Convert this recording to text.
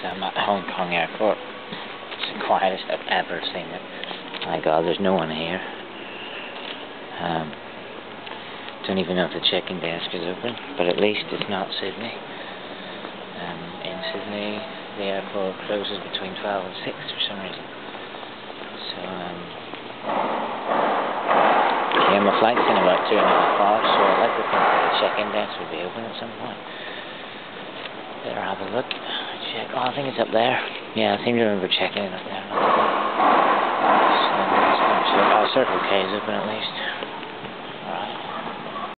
I'm at Hong Kong airport. It's the quietest I've ever seen it. My god, there's no one here. Um, don't even know if the check-in desk is open, but at least it's not Sydney. Um, in Sydney, the airport closes between 12 and 6 for some reason. So, um, yeah, my flight's in about two and a half hours, so I'd like to think that the check-in desk would be open at some point. Better have a look. Check. Oh, I think it's up there. Yeah, I seem to remember checking it up there. So. Oh, Circle K is open at least.